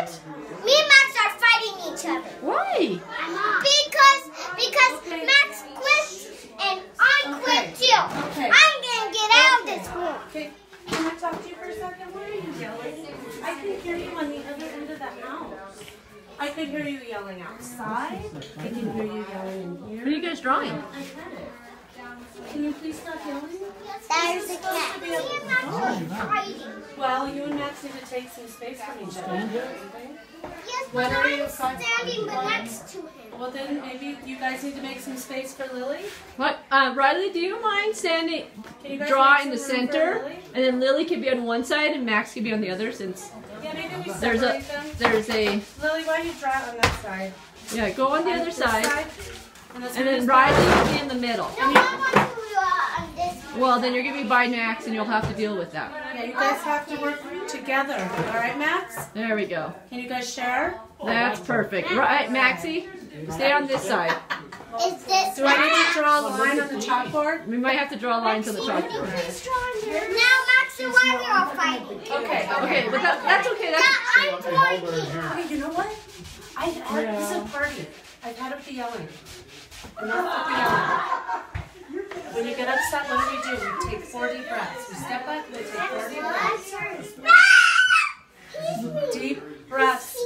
Max, me and Max are fighting each other. Why? Because because Okay. Max quit and I quit too. Okay. I'm gonna get out of this room. Okay, can I talk to you for a second? Why are you yelling? I can hear you on the other end of the house. I could hear you yelling outside. I can hear you yelling in here. What are you guys drawing? I heard it. Can you please stop yelling? There's a supposed cat. to be Me a- and Max are fighting. Well, you and Max need to take some space from each other. okay? Yes, What but are you I'm fighting? standing next to him. Well, then maybe you guys need to make some space for Lily. What? Uh, Riley, do you mind standing, Can you guys draw in the some room for center, and then Lily can be on one side and Max can be on the other since Yeah, maybe we there's a them. there's a Lily, why don't you draw on that side? yeah. Go on the other This side, And, and then Riley will be in the middle. No, I want to uh, on this one. Well, then you're gonna be by Max, and you'll have to deal with that. Yeah, you guys have to work together. All right, Max? There we go. Can you guys share? That's perfect. Right, Maxie, stay on this side. Is this Do I need to draw a line on the chalkboard? We might have to draw lines on the chalkboard. Now Max and Riley are fighting. Okay. Okay, but that, that's okay. Now That's I'm drawing here. Okay, you know what? I had this is a party. I've had up the yelling. Enough of the yelling. When you get upset, what do we do? We take 40 breaths. We step up and we take 40 breaths. Deep breaths.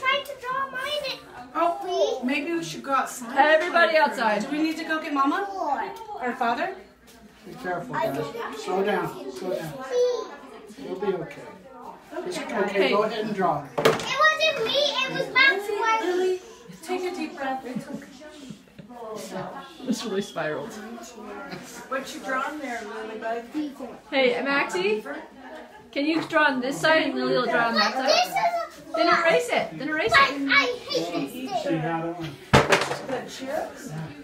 Trying to draw mine. Oh, maybe we should go outside. everybody outside. Do we need to go get Mama? Or Father? Be careful, guys. Slow down, slow down. You'll be okay. It's okay, go ahead and draw. This really spiraled. What you drawing there, Lilybug? Hey, Maxie? Can you draw on this side and Lily will draw on that side? Then erase it. Then erase it. I hate this thing.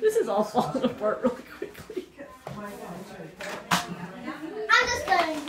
This is all falling apart really quickly. I'm just going